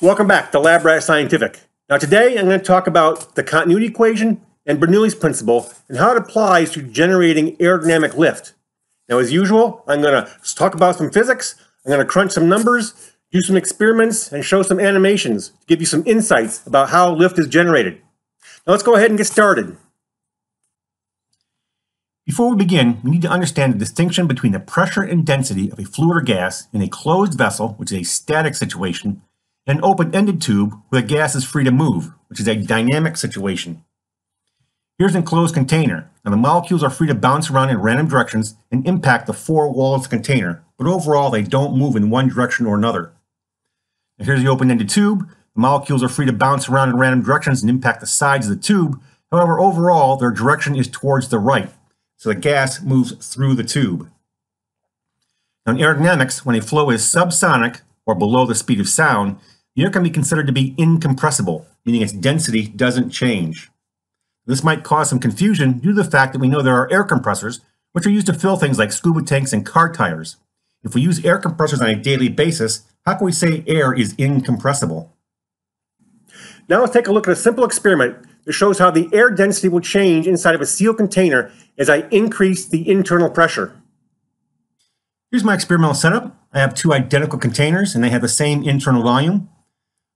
Welcome back to LabRat Scientific. Now today I'm going to talk about the continuity equation and Bernoulli's principle and how it applies to generating aerodynamic lift. Now as usual, I'm going to talk about some physics, I'm going to crunch some numbers, do some experiments, and show some animations to give you some insights about how lift is generated. Now let's go ahead and get started. Before we begin, we need to understand the distinction between the pressure and density of a fluid or gas in a closed vessel, which is a static situation, an open-ended tube where the gas is free to move, which is a dynamic situation. Here's an enclosed container. and the molecules are free to bounce around in random directions and impact the four walls of the container, but overall they don't move in one direction or another. Here's the open-ended tube. The molecules are free to bounce around in random directions and impact the sides of the tube. However, overall, their direction is towards the right, so the gas moves through the tube. Now in aerodynamics, when a flow is subsonic, or below the speed of sound, air can be considered to be incompressible, meaning its density doesn't change. This might cause some confusion due to the fact that we know there are air compressors, which are used to fill things like scuba tanks and car tires. If we use air compressors on a daily basis, how can we say air is incompressible? Now let's take a look at a simple experiment that shows how the air density will change inside of a sealed container as I increase the internal pressure. Here's my experimental setup. I have two identical containers and they have the same internal volume.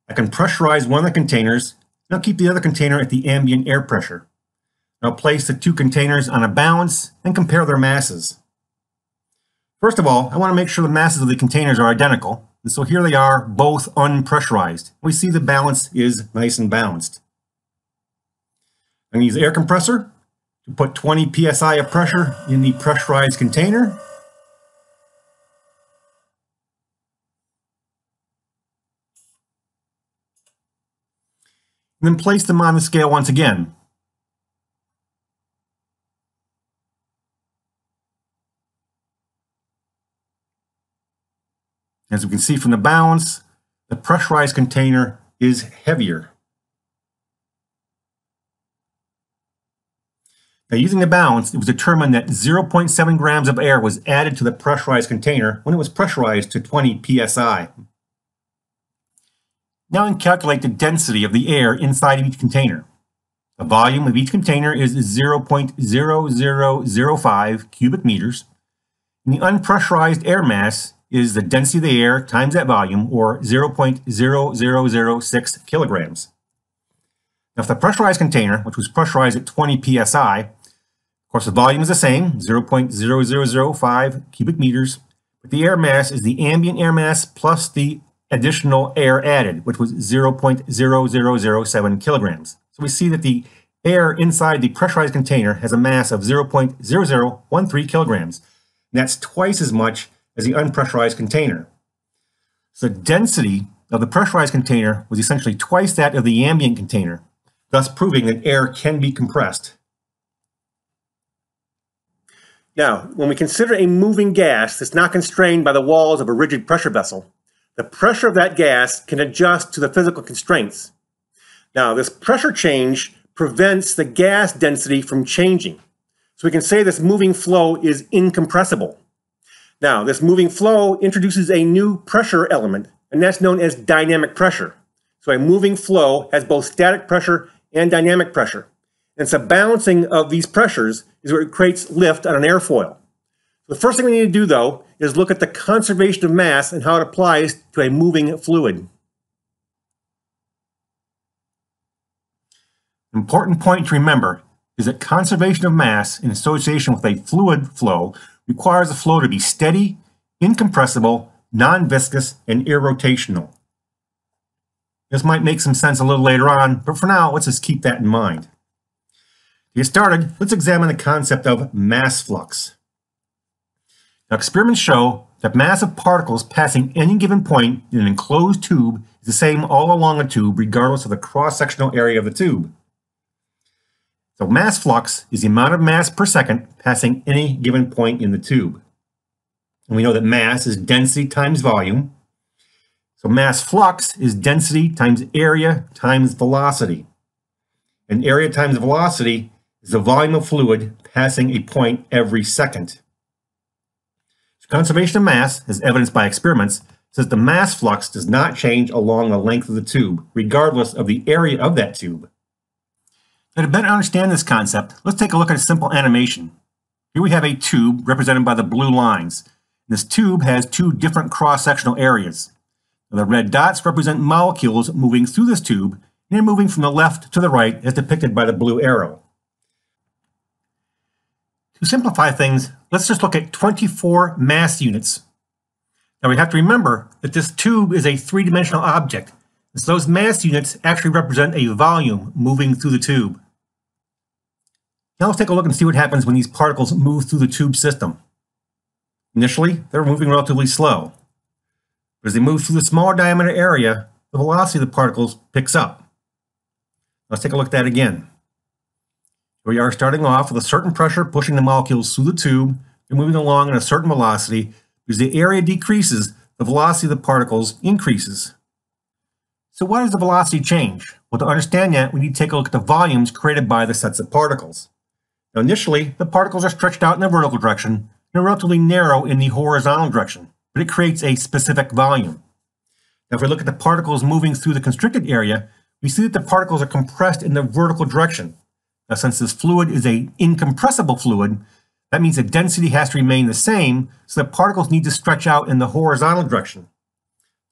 I can pressurize one of the containers and I'll keep the other container at the ambient air pressure. I'll place the two containers on a balance and compare their masses. First of all, I want to make sure the masses of the containers are identical. And so here they are, both unpressurized. We see the balance is nice and balanced. I'm going to use the air compressor to put 20 psi of pressure in the pressurized container. And then place them on the scale once again. As we can see from the balance, the pressurized container is heavier. Now using the balance, it was determined that 0.7 grams of air was added to the pressurized container when it was pressurized to 20 psi. Now I can calculate the density of the air inside of each container. The volume of each container is 0.0005 cubic meters, and the unpressurized air mass is the density of the air times that volume, or 0.0006 kilograms. Now, if the pressurized container, which was pressurized at 20 psi, of course, the volume is the same, 0.0005 cubic meters, but the air mass is the ambient air mass plus the additional air added, which was 0.0007 kilograms. So we see that the air inside the pressurized container has a mass of 0.0013 kilograms. And that's twice as much as the unpressurized container. So the density of the pressurized container was essentially twice that of the ambient container, thus proving that air can be compressed. Now, when we consider a moving gas that's not constrained by the walls of a rigid pressure vessel, the pressure of that gas can adjust to the physical constraints. Now, this pressure change prevents the gas density from changing. So we can say this moving flow is incompressible. Now, this moving flow introduces a new pressure element, and that's known as dynamic pressure. So a moving flow has both static pressure and dynamic pressure. And it's a balancing of these pressures is what creates lift on an airfoil. The first thing we need to do, though, is look at the conservation of mass and how it applies to a moving fluid. Important point to remember is that conservation of mass in association with a fluid flow requires the flow to be steady, incompressible, non-viscous, and irrotational. This might make some sense a little later on, but for now, let's just keep that in mind. To get started, let's examine the concept of mass flux. Now, experiments show that mass of particles passing any given point in an enclosed tube is the same all along a tube, regardless of the cross-sectional area of the tube. So mass flux is the amount of mass per second passing any given point in the tube. And we know that mass is density times volume. So mass flux is density times area times velocity. And area times velocity is the volume of fluid passing a point every second. Conservation of mass, as evidenced by experiments, says the mass flux does not change along the length of the tube, regardless of the area of that tube. Now to better understand this concept, let's take a look at a simple animation. Here we have a tube represented by the blue lines. This tube has two different cross-sectional areas. The red dots represent molecules moving through this tube, and moving from the left to the right as depicted by the blue arrow. To simplify things, let's just look at 24 mass units. Now we have to remember that this tube is a three-dimensional object, so those mass units actually represent a volume moving through the tube. Now let's take a look and see what happens when these particles move through the tube system. Initially, they're moving relatively slow. But as they move through the smaller diameter area, the velocity of the particles picks up. Let's take a look at that again. We are starting off with a certain pressure pushing the molecules through the tube. They're moving along at a certain velocity. As the area decreases, the velocity of the particles increases. So why does the velocity change? Well, to understand that, we need to take a look at the volumes created by the sets of particles. Now, initially, the particles are stretched out in the vertical direction and relatively narrow in the horizontal direction, but it creates a specific volume. Now, if we look at the particles moving through the constricted area, we see that the particles are compressed in the vertical direction. Now, since this fluid is an incompressible fluid, that means the density has to remain the same, so the particles need to stretch out in the horizontal direction.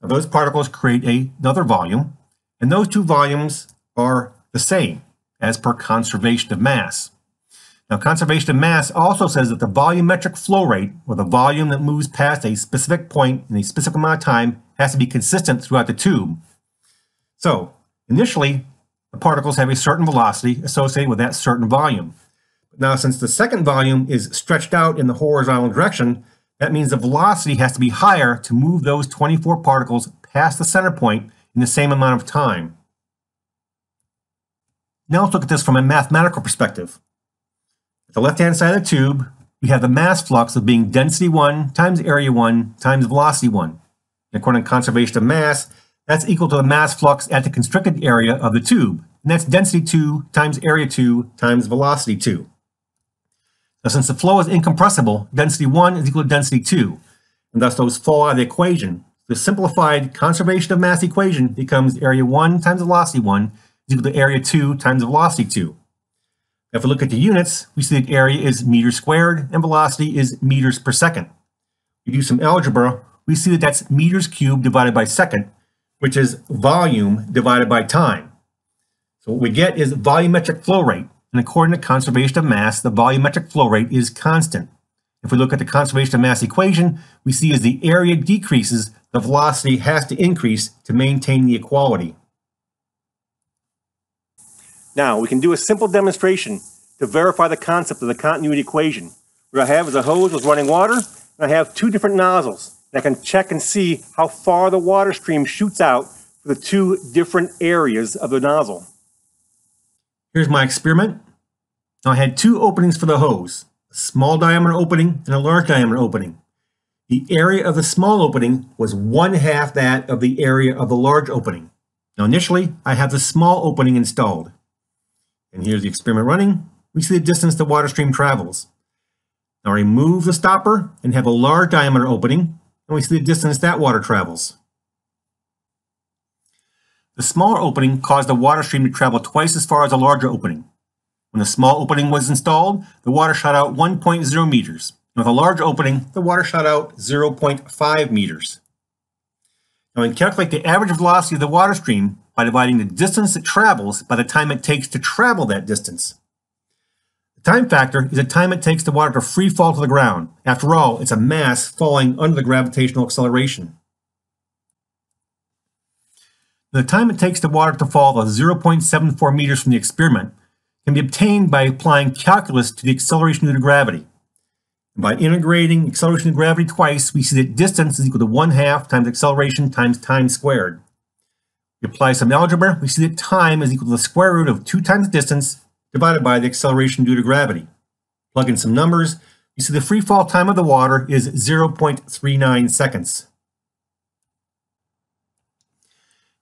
Now, those particles create a, another volume, and those two volumes are the same as per conservation of mass. Now, conservation of mass also says that the volumetric flow rate, or the volume that moves past a specific point in a specific amount of time, has to be consistent throughout the tube. So, initially, the particles have a certain velocity associated with that certain volume. Now, since the second volume is stretched out in the horizontal direction, that means the velocity has to be higher to move those 24 particles past the center point in the same amount of time. Now let's look at this from a mathematical perspective At the left-hand side of the tube, we have the mass flux of being density 1 times area 1 times velocity 1. And according to conservation of mass, that's equal to the mass flux at the constricted area of the tube. And that's density 2 times area 2 times velocity 2. Now, since the flow is incompressible, density 1 is equal to density 2. And thus those fall out of the equation. The simplified conservation of mass equation becomes area 1 times velocity 1 is equal to area 2 times velocity 2. If we look at the units, we see that area is meters squared and velocity is meters per second. If We do some algebra, we see that that's meters cubed divided by second, which is volume divided by time. So what we get is volumetric flow rate. And according to conservation of mass, the volumetric flow rate is constant. If we look at the conservation of mass equation, we see as the area decreases, the velocity has to increase to maintain the equality. Now, we can do a simple demonstration to verify the concept of the continuity equation. What I have is a hose with running water, and I have two different nozzles. I can check and see how far the water stream shoots out for the two different areas of the nozzle. Here's my experiment. Now I had two openings for the hose, a small diameter opening and a large diameter opening. The area of the small opening was one half that of the area of the large opening. Now initially, I have the small opening installed. And here's the experiment running. We see the distance the water stream travels. Now remove the stopper and have a large diameter opening, and we see the distance that water travels. The smaller opening caused the water stream to travel twice as far as the larger opening. When the small opening was installed, the water shot out 1.0 meters. And with a large opening, the water shot out 0.5 meters. Now, we calculate the average velocity of the water stream by dividing the distance it travels by the time it takes to travel that distance. Time factor is the time it takes the water to free fall to the ground. After all, it's a mass falling under the gravitational acceleration. The time it takes the water to fall to 0.74 meters from the experiment can be obtained by applying calculus to the acceleration due to gravity. And by integrating acceleration to gravity twice, we see that distance is equal to 1 half times acceleration times time squared. We apply some algebra, we see that time is equal to the square root of 2 times distance divided by the acceleration due to gravity. Plug in some numbers, you see the free fall time of the water is 0.39 seconds.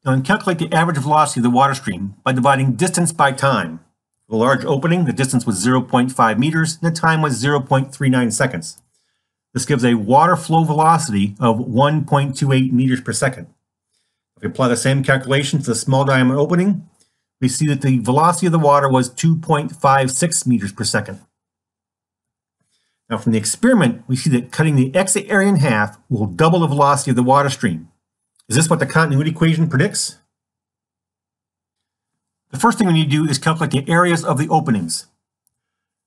Now, calculate the average velocity of the water stream by dividing distance by time. For the large opening, the distance was 0.5 meters, and the time was 0.39 seconds. This gives a water flow velocity of 1.28 meters per second. If we apply the same calculation to the small diameter opening, we see that the velocity of the water was 2.56 meters per second. Now from the experiment, we see that cutting the exit area in half will double the velocity of the water stream. Is this what the continuity equation predicts? The first thing we need to do is calculate the areas of the openings.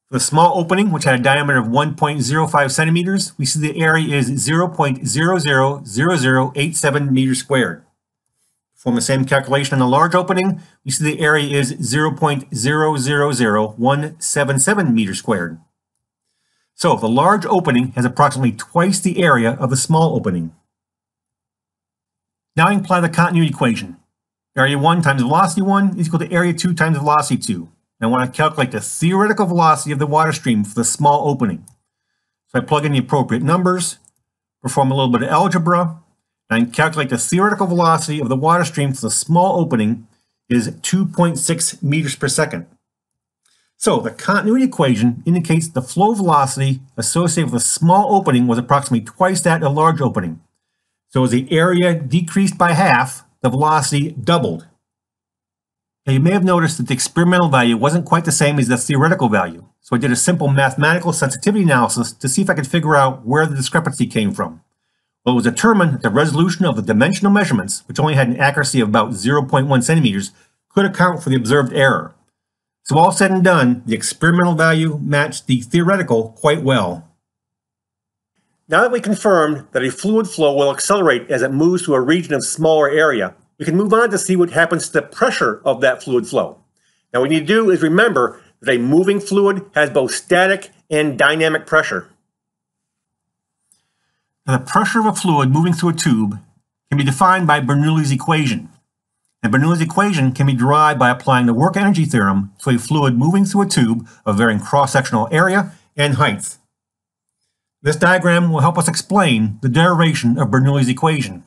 For the small opening, which had a diameter of 1.05 centimeters, we see the area is 0.000087 meters squared. Perform the same calculation on the large opening, we see the area is 0.000177 meters squared. So the large opening has approximately twice the area of the small opening. Now I apply the continuity equation. Area 1 times velocity 1 is equal to area 2 times velocity 2. And I want to calculate the theoretical velocity of the water stream for the small opening. So I plug in the appropriate numbers, perform a little bit of algebra, and calculate the theoretical velocity of the water stream for the small opening is 2.6 meters per second. So the continuity equation indicates the flow velocity associated with a small opening was approximately twice that of a large opening. So as the area decreased by half, the velocity doubled. Now you may have noticed that the experimental value wasn't quite the same as the theoretical value, so I did a simple mathematical sensitivity analysis to see if I could figure out where the discrepancy came from. Well, it was determined that the resolution of the dimensional measurements, which only had an accuracy of about 0.1 centimeters, could account for the observed error. So all said and done, the experimental value matched the theoretical quite well. Now that we confirmed that a fluid flow will accelerate as it moves to a region of smaller area, we can move on to see what happens to the pressure of that fluid flow. Now what we need to do is remember that a moving fluid has both static and dynamic pressure. The pressure of a fluid moving through a tube can be defined by Bernoulli's equation. And Bernoulli's equation can be derived by applying the work energy theorem to a fluid moving through a tube of varying cross-sectional area and height. This diagram will help us explain the derivation of Bernoulli's equation.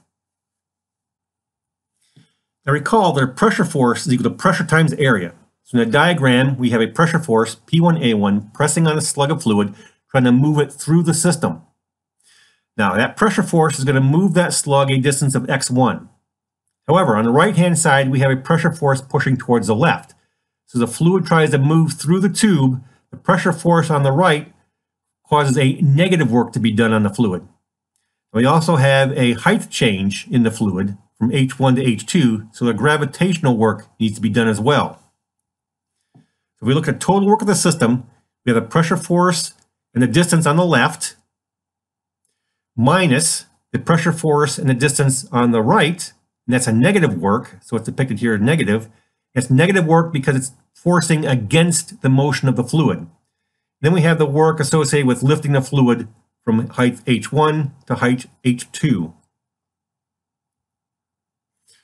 Now recall that pressure force is equal to pressure times area. So in the diagram, we have a pressure force, P1A1, pressing on a slug of fluid, trying to move it through the system. Now that pressure force is going to move that slug a distance of x1. However, on the right-hand side, we have a pressure force pushing towards the left. So the fluid tries to move through the tube, the pressure force on the right causes a negative work to be done on the fluid. We also have a height change in the fluid from H1 to H2, so the gravitational work needs to be done as well. So if we look at total work of the system, we have the pressure force and the distance on the left, minus the pressure force and the distance on the right, and that's a negative work, so it's depicted here as negative. It's negative work because it's forcing against the motion of the fluid. Then we have the work associated with lifting the fluid from height H1 to height H2.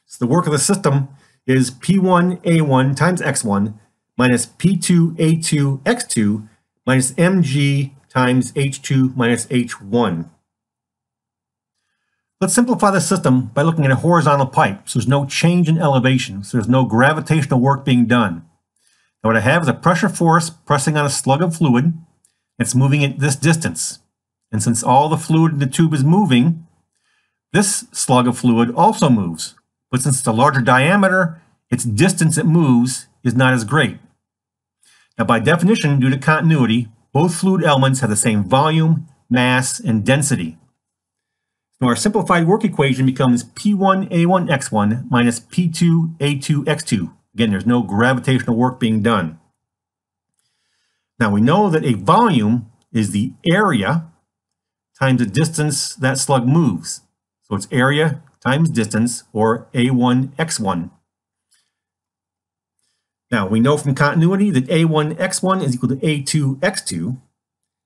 So the work of the system is P1A1 times X1 minus P2A2 X2 minus mg times H2 minus H1. Let's simplify the system by looking at a horizontal pipe, so there's no change in elevation, so there's no gravitational work being done. Now what I have is a pressure force pressing on a slug of fluid. It's moving at this distance. And since all the fluid in the tube is moving, this slug of fluid also moves. But since it's a larger diameter, its distance it moves is not as great. Now by definition, due to continuity, both fluid elements have the same volume, mass, and density. So our simplified work equation becomes P1A1X1 minus P2A2X2 Again, there's no gravitational work being done. Now we know that a volume is the area times the distance that slug moves. So it's area times distance, or A1x1. Now we know from continuity that A1x1 is equal to A2x2.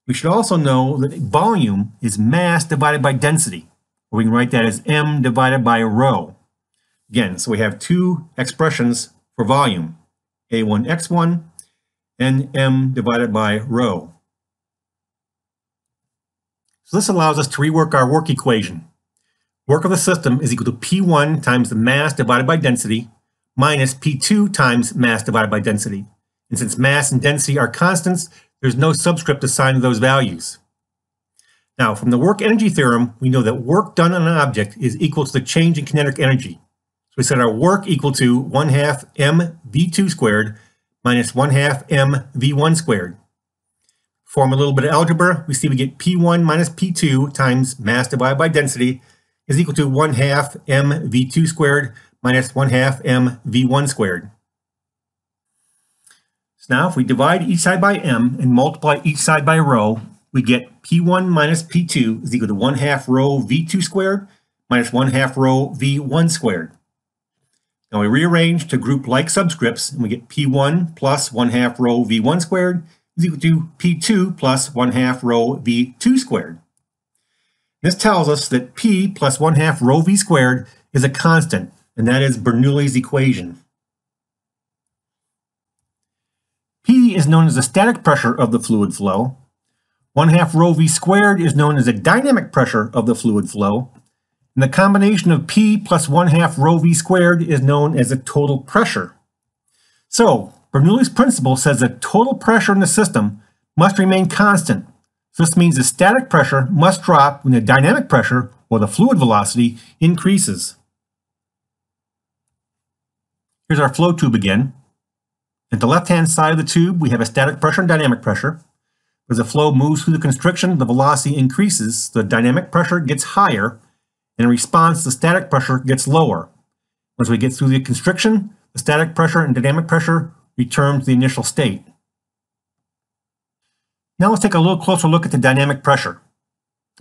We should also know that volume is mass divided by density, or we can write that as m divided by rho. Again, so we have two expressions for volume, A1x1 and m divided by rho. So this allows us to rework our work equation. Work of the system is equal to P1 times the mass divided by density minus P2 times mass divided by density. And since mass and density are constants, there's no subscript assigned to those values. Now, from the work energy theorem, we know that work done on an object is equal to the change in kinetic energy. So we set our work equal to 1 half mv2 squared minus 1 half mv1 squared. Form a little bit of algebra, we see we get P1 minus P2 times mass divided by density is equal to 1 half mv2 squared minus 1 half mv1 squared. So now if we divide each side by m and multiply each side by rho, we get P1 minus P2 is equal to 1 half rho V2 squared minus 1 half rho V1 squared. Now we rearrange to group like subscripts and we get P1 plus 1 half rho V1 squared is equal to P2 plus 1 half rho V2 squared. This tells us that P plus 1 half rho V squared is a constant, and that is Bernoulli's equation. P is known as the static pressure of the fluid flow, 1 half rho v squared is known as the dynamic pressure of the fluid flow. And the combination of P plus 1 half rho v squared is known as the total pressure. So, Bernoulli's principle says that total pressure in the system must remain constant. So this means the static pressure must drop when the dynamic pressure, or the fluid velocity, increases. Here's our flow tube again. At the left-hand side of the tube, we have a static pressure and dynamic pressure. As the flow moves through the constriction, the velocity increases, the dynamic pressure gets higher, and in response, the static pressure gets lower. As we get through the constriction, the static pressure and dynamic pressure return to the initial state. Now let's take a little closer look at the dynamic pressure.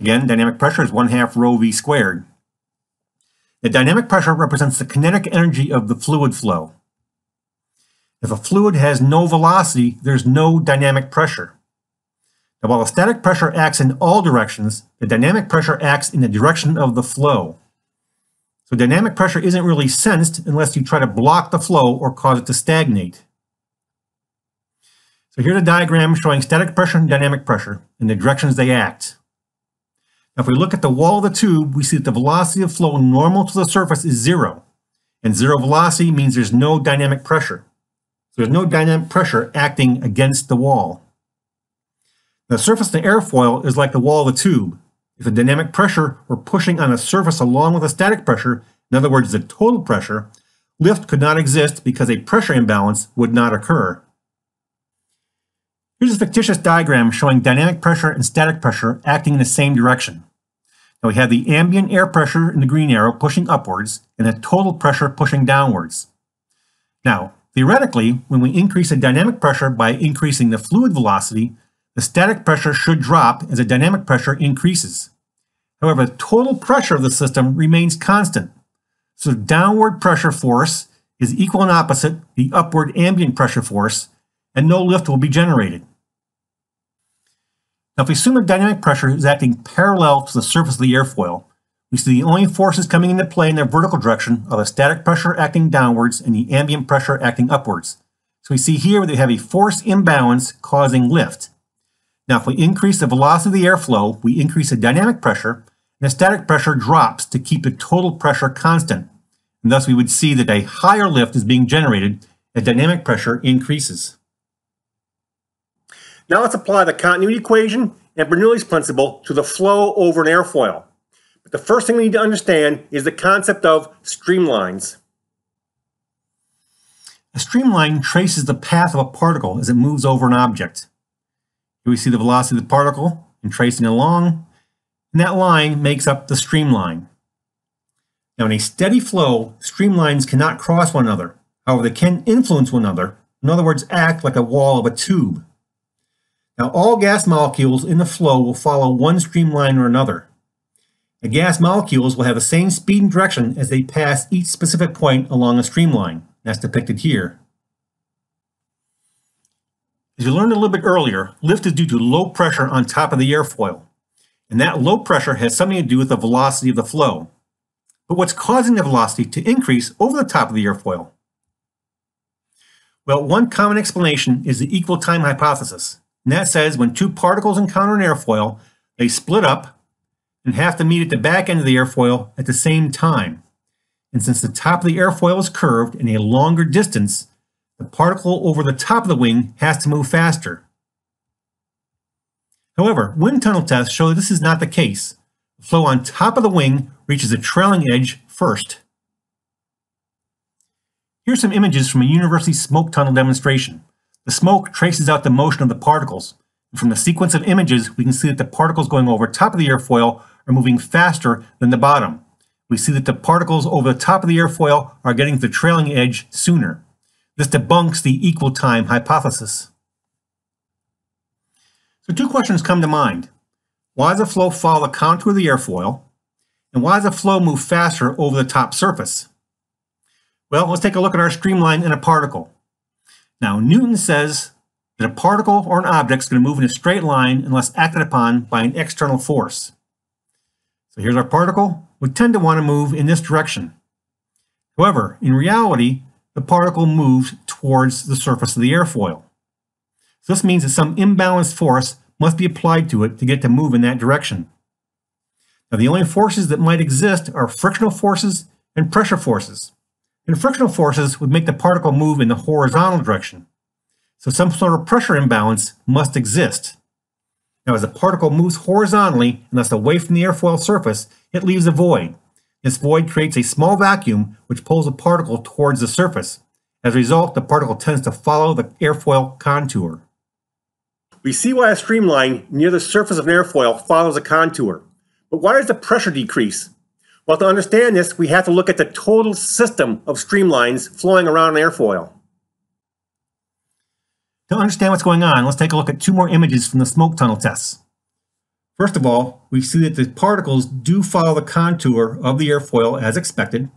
Again, dynamic pressure is 1 half rho v squared. The dynamic pressure represents the kinetic energy of the fluid flow. If a fluid has no velocity, there's no dynamic pressure. Now, while the static pressure acts in all directions, the dynamic pressure acts in the direction of the flow. So dynamic pressure isn't really sensed unless you try to block the flow or cause it to stagnate. So here's a diagram showing static pressure and dynamic pressure and the directions they act. Now if we look at the wall of the tube, we see that the velocity of flow normal to the surface is zero. And zero velocity means there's no dynamic pressure. So there's no dynamic pressure acting against the wall. The surface of the airfoil is like the wall of a tube. If the dynamic pressure were pushing on a surface along with a static pressure, in other words, the total pressure, lift could not exist because a pressure imbalance would not occur. Here's a fictitious diagram showing dynamic pressure and static pressure acting in the same direction. Now we have the ambient air pressure in the green arrow pushing upwards and the total pressure pushing downwards. Now, theoretically, when we increase the dynamic pressure by increasing the fluid velocity, the static pressure should drop as the dynamic pressure increases. However, the total pressure of the system remains constant. So downward pressure force is equal and opposite the upward ambient pressure force, and no lift will be generated. Now, if we assume the dynamic pressure is acting parallel to the surface of the airfoil, we see the only forces coming into play in their vertical direction are the static pressure acting downwards and the ambient pressure acting upwards. So we see here that we have a force imbalance causing lift. Now, if we increase the velocity of the airflow, we increase the dynamic pressure, and the static pressure drops to keep the total pressure constant. And thus, we would see that a higher lift is being generated as dynamic pressure increases. Now let's apply the continuity equation and Bernoulli's principle to the flow over an airfoil. But the first thing we need to understand is the concept of streamlines. A streamline traces the path of a particle as it moves over an object. Here we see the velocity of the particle and tracing along, and that line makes up the streamline. Now in a steady flow, streamlines cannot cross one another. However, they can influence one another, in other words, act like a wall of a tube. Now all gas molecules in the flow will follow one streamline or another. The gas molecules will have the same speed and direction as they pass each specific point along a streamline. That's depicted here. As we learned a little bit earlier, lift is due to low pressure on top of the airfoil. And that low pressure has something to do with the velocity of the flow. But what's causing the velocity to increase over the top of the airfoil? Well, one common explanation is the equal time hypothesis. And that says when two particles encounter an airfoil, they split up and have to meet at the back end of the airfoil at the same time. And since the top of the airfoil is curved in a longer distance, the particle over the top of the wing has to move faster. However, wind tunnel tests show that this is not the case. The flow on top of the wing reaches the trailing edge first. Here's some images from a university smoke tunnel demonstration. The smoke traces out the motion of the particles. And from the sequence of images, we can see that the particles going over top of the airfoil are moving faster than the bottom. We see that the particles over the top of the airfoil are getting to the trailing edge sooner. This debunks the equal time hypothesis. So two questions come to mind. Why does the flow follow the contour of the airfoil? And why does the flow move faster over the top surface? Well, let's take a look at our streamline in a particle. Now, Newton says that a particle or an object is going to move in a straight line unless acted upon by an external force. So here's our particle. We tend to want to move in this direction. However, in reality, the particle moves towards the surface of the airfoil. So this means that some imbalanced force must be applied to it to get it to move in that direction. Now the only forces that might exist are frictional forces and pressure forces. And frictional forces would make the particle move in the horizontal direction. So some sort of pressure imbalance must exist. Now, as the particle moves horizontally and thus away from the airfoil surface, it leaves a void. This void creates a small vacuum which pulls the particle towards the surface. As a result, the particle tends to follow the airfoil contour. We see why a streamline near the surface of an airfoil follows a contour. But why does the pressure decrease? Well, to understand this, we have to look at the total system of streamlines flowing around an airfoil. To understand what's going on, let's take a look at two more images from the smoke tunnel tests. First of all, we see that the particles do follow the contour of the airfoil as expected.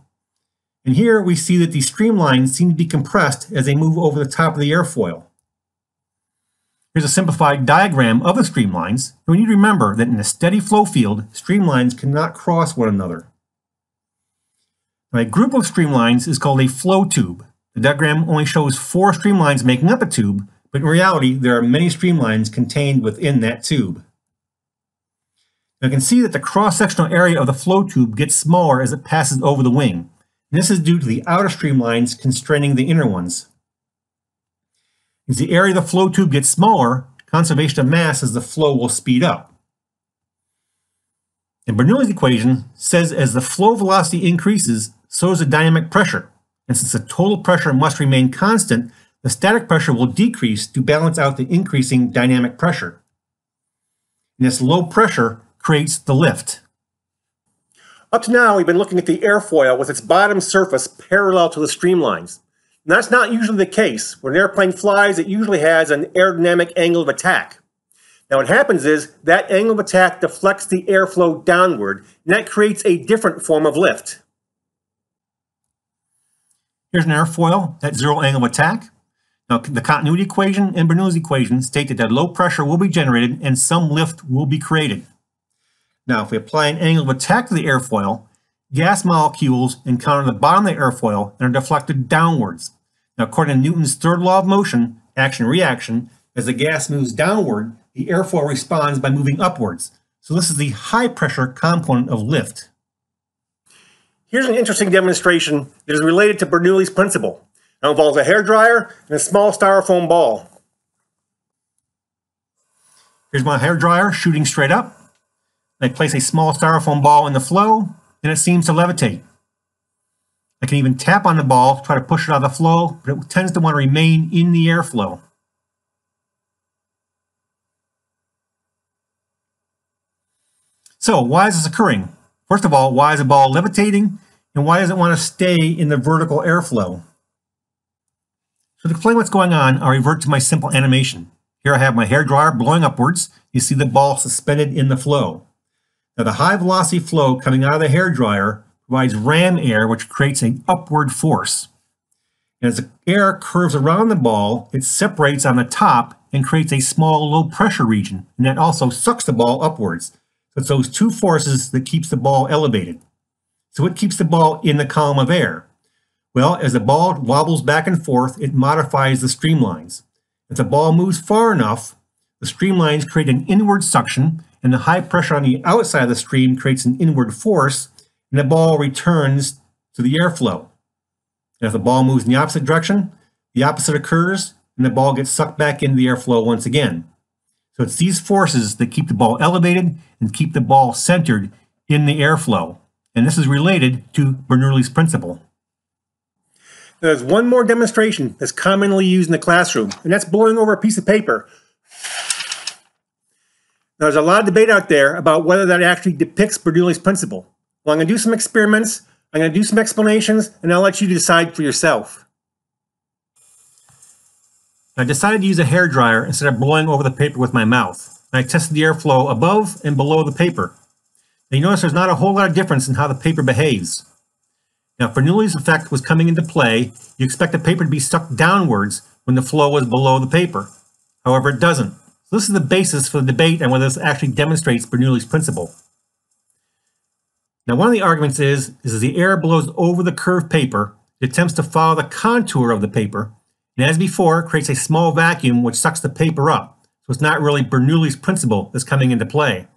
And here we see that the streamlines seem to be compressed as they move over the top of the airfoil. Here's a simplified diagram of the streamlines. We need to remember that in a steady flow field, streamlines cannot cross one another. Now, a group of streamlines is called a flow tube. The diagram only shows four streamlines making up a tube, but in reality, there are many streamlines contained within that tube. You can see that the cross-sectional area of the flow tube gets smaller as it passes over the wing. This is due to the outer streamlines constraining the inner ones. As the area of the flow tube gets smaller, conservation of mass as the flow will speed up. And Bernoulli's equation says as the flow velocity increases, so does the dynamic pressure. And since the total pressure must remain constant, the static pressure will decrease to balance out the increasing dynamic pressure. And this low pressure creates the lift. Up to now, we've been looking at the airfoil with its bottom surface parallel to the streamlines. And that's not usually the case. When an airplane flies, it usually has an aerodynamic angle of attack. Now what happens is that angle of attack deflects the airflow downward, and that creates a different form of lift. Here's an airfoil at zero angle of attack. Now, the continuity equation and Bernoulli's equation state that low pressure will be generated and some lift will be created. Now, if we apply an angle of attack to the airfoil, gas molecules encounter the bottom of the airfoil and are deflected downwards. Now, according to Newton's third law of motion, action-reaction, as the gas moves downward, the airfoil responds by moving upwards. So this is the high pressure component of lift. Here's an interesting demonstration that is related to Bernoulli's principle. It involves a hair dryer and a small styrofoam ball. Here's my hair dryer shooting straight up. I place a small styrofoam ball in the flow, and it seems to levitate. I can even tap on the ball to try to push it out of the flow, but it tends to want to remain in the airflow. So why is this occurring? First of all, why is the ball levitating? And why does it want to stay in the vertical airflow? So to explain what's going on, I'll revert to my simple animation. Here I have my hair dryer blowing upwards. You see the ball suspended in the flow. Now the high velocity flow coming out of the hair dryer provides ram air, which creates an upward force. And as the air curves around the ball, it separates on the top and creates a small low pressure region. And that also sucks the ball upwards. So it's those two forces that keeps the ball elevated. So what keeps the ball in the column of air? Well, as the ball wobbles back and forth, it modifies the streamlines. If the ball moves far enough, the streamlines create an inward suction, and the high pressure on the outside of the stream creates an inward force, and the ball returns to the airflow. And if the ball moves in the opposite direction, the opposite occurs, and the ball gets sucked back into the airflow once again. So it's these forces that keep the ball elevated and keep the ball centered in the airflow. And this is related to Bernoulli's principle. There's one more demonstration that's commonly used in the classroom, and that's blowing over a piece of paper. Now, there's a lot of debate out there about whether that actually depicts Bernoulli's principle. Well, I'm going to do some experiments, I'm going to do some explanations, and I'll let you decide for yourself. I decided to use a hair dryer instead of blowing over the paper with my mouth. And I tested the airflow above and below the paper. Now you notice there's not a whole lot of difference in how the paper behaves. Now, if Bernoulli's effect was coming into play, you expect the paper to be sucked downwards when the flow was below the paper. However, it doesn't. This is the basis for the debate on whether this actually demonstrates Bernoulli's principle. Now, one of the arguments is, is as the air blows over the curved paper, it attempts to follow the contour of the paper, and as before, creates a small vacuum which sucks the paper up. So it's not really Bernoulli's principle that's coming into play.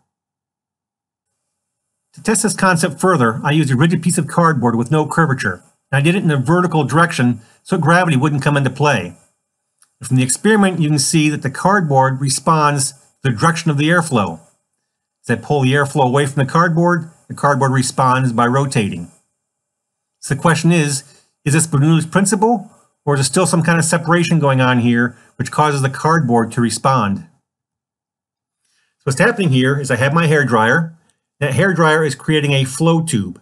To test this concept further, I used a rigid piece of cardboard with no curvature. I did it in a vertical direction so gravity wouldn't come into play. From the experiment, you can see that the cardboard responds to the direction of the airflow. As I pull the airflow away from the cardboard, the cardboard responds by rotating. So the question is, is this Bernoulli's principle, or is there still some kind of separation going on here which causes the cardboard to respond? So what's happening here is I have my hair dryer, that hair dryer is creating a flow tube.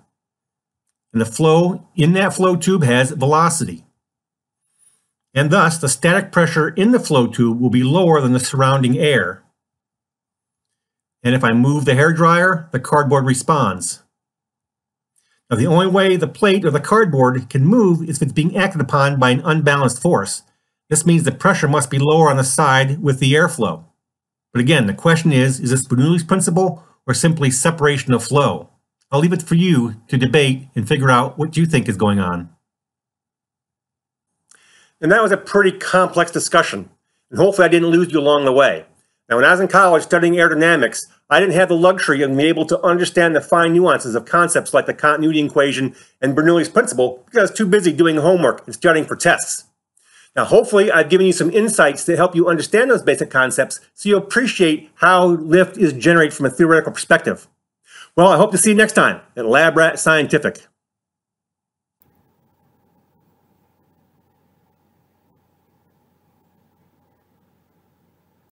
And the flow in that flow tube has velocity. And thus, the static pressure in the flow tube will be lower than the surrounding air. And if I move the hair dryer, the cardboard responds. Now, the only way the plate or the cardboard can move is if it's being acted upon by an unbalanced force. This means the pressure must be lower on the side with the airflow. But again, the question is, is this Bernoulli's principle or simply separation of flow? I'll leave it for you to debate and figure out what you think is going on. And that was a pretty complex discussion, and hopefully I didn't lose you along the way. Now, when I was in college studying aerodynamics, I didn't have the luxury of being able to understand the fine nuances of concepts like the continuity equation and Bernoulli's principle because I was too busy doing homework and studying for tests. Now, hopefully, I've given you some insights to help you understand those basic concepts so you appreciate how lift is generated from a theoretical perspective. Well, I hope to see you next time at LabRat Scientific.